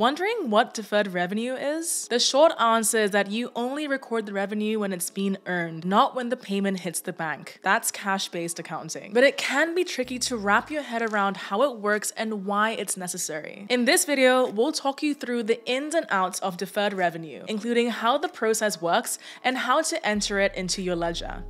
Wondering what deferred revenue is? The short answer is that you only record the revenue when it's being earned, not when the payment hits the bank. That's cash based accounting. But it can be tricky to wrap your head around how it works and why it's necessary. In this video, we'll talk you through the ins and outs of deferred revenue, including how the process works and how to enter it into your ledger.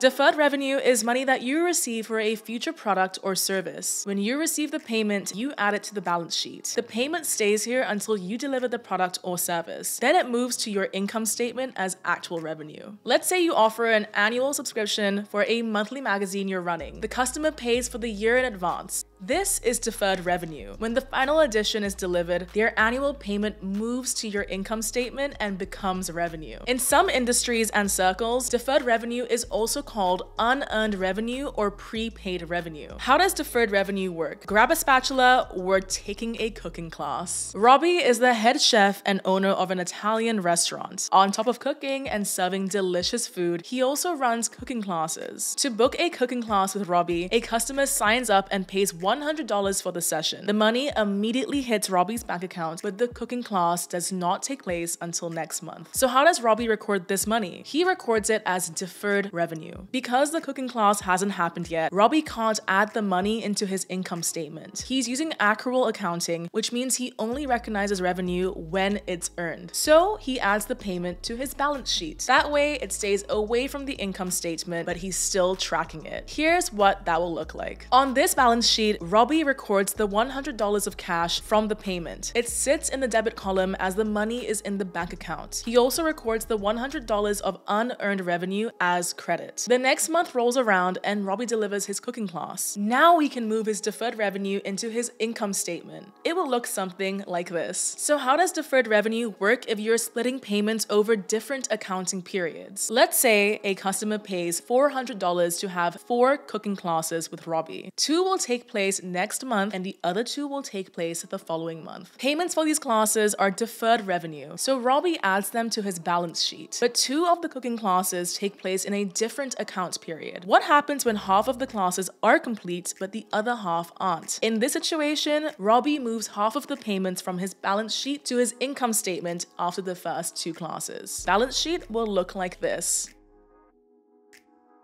Deferred revenue is money that you receive for a future product or service. When you receive the payment, you add it to the balance sheet. The payment stays here until you deliver the product or service. Then it moves to your income statement as actual revenue. Let's say you offer an annual subscription for a monthly magazine you're running. The customer pays for the year in advance. This is deferred revenue. When the final edition is delivered, their annual payment moves to your income statement and becomes revenue. In some industries and circles, deferred revenue is also called unearned revenue or prepaid revenue. How does deferred revenue work? Grab a spatula, we're taking a cooking class. Robbie is the head chef and owner of an Italian restaurant. On top of cooking and serving delicious food, he also runs cooking classes. To book a cooking class with Robbie, a customer signs up and pays $100 for the session. The money immediately hits Robbie's bank account, but the cooking class does not take place until next month. So how does Robbie record this money? He records it as deferred revenue. Because the cooking class hasn't happened yet, Robbie can't add the money into his income statement. He's using accrual accounting, which means he only recognizes revenue when it's earned. So he adds the payment to his balance sheet. That way, it stays away from the income statement, but he's still tracking it. Here's what that will look like. On this balance sheet, Robbie records the $100 of cash from the payment. It sits in the debit column as the money is in the bank account. He also records the $100 of unearned revenue as credit. The next month rolls around and Robbie delivers his cooking class. Now he can move his deferred revenue into his income statement. It will look something like this. So how does deferred revenue work if you're splitting payments over different accounting periods? Let's say a customer pays $400 to have four cooking classes with Robbie. Two will take place next month and the other two will take place the following month. Payments for these classes are deferred revenue, so Robbie adds them to his balance sheet. But two of the cooking classes take place in a different account period. What happens when half of the classes are complete but the other half aren't? In this situation, Robbie moves half of the payments from his balance sheet to his income statement after the first two classes. Balance sheet will look like this.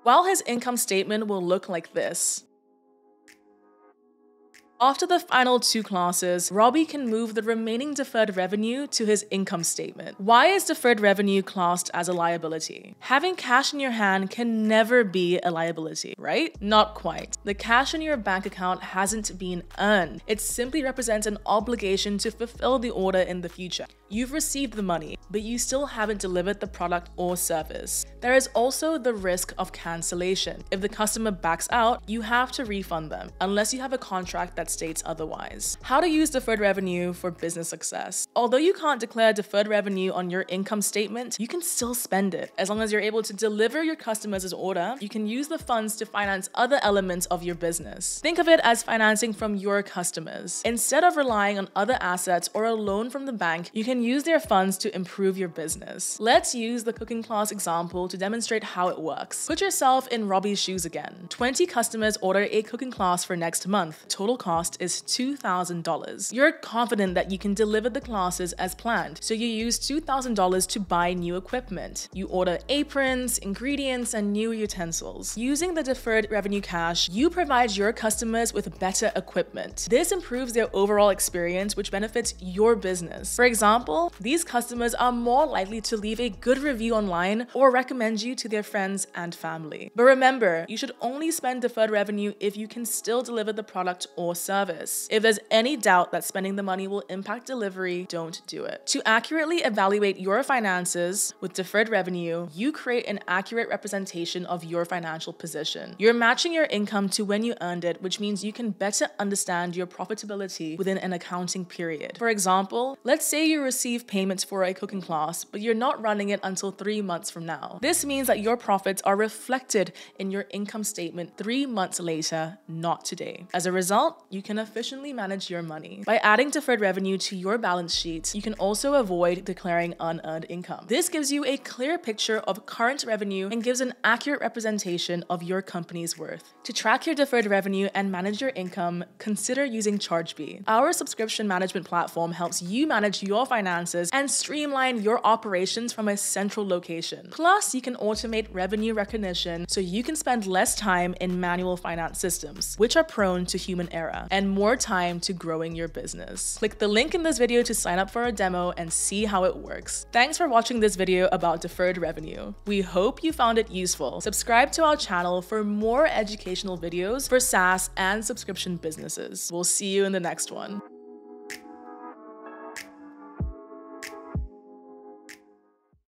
While his income statement will look like this. After the final two classes, Robbie can move the remaining deferred revenue to his income statement. Why is deferred revenue classed as a liability? Having cash in your hand can never be a liability, right? Not quite. The cash in your bank account hasn't been earned. It simply represents an obligation to fulfill the order in the future. You've received the money, but you still haven't delivered the product or service. There is also the risk of cancellation. If the customer backs out, you have to refund them, unless you have a contract that states otherwise. How to use deferred revenue for business success. Although you can't declare deferred revenue on your income statement, you can still spend it. As long as you're able to deliver your customers' order, you can use the funds to finance other elements of your business. Think of it as financing from your customers. Instead of relying on other assets or a loan from the bank, you can use their funds to improve your business. Let's use the cooking class example to demonstrate how it works. Put yourself in Robbie's shoes again. 20 customers order a cooking class for next month. Total cost is $2,000. You're confident that you can deliver the classes as planned, so you use $2,000 to buy new equipment. You order aprons, ingredients, and new utensils. Using the deferred revenue cash, you provide your customers with better equipment. This improves their overall experience, which benefits your business. For example, these customers are more likely to leave a good review online or recommend you to their friends and family. But remember, you should only spend deferred revenue if you can still deliver the product or service. If there's any doubt that spending the money will impact delivery, don't do it. To accurately evaluate your finances with deferred revenue, you create an accurate representation of your financial position. You're matching your income to when you earned it, which means you can better understand your profitability within an accounting period. For example, let's say you receive receive payments for a cooking class, but you're not running it until three months from now. This means that your profits are reflected in your income statement three months later, not today. As a result, you can efficiently manage your money. By adding deferred revenue to your balance sheet, you can also avoid declaring unearned income. This gives you a clear picture of current revenue and gives an accurate representation of your company's worth. To track your deferred revenue and manage your income, consider using Chargebee. Our subscription management platform helps you manage your finances and streamline your operations from a central location. Plus, you can automate revenue recognition so you can spend less time in manual finance systems, which are prone to human error, and more time to growing your business. Click the link in this video to sign up for a demo and see how it works. Thanks for watching this video about deferred revenue. We hope you found it useful. Subscribe to our channel for more educational videos for SaaS and subscription businesses. We'll see you in the next one.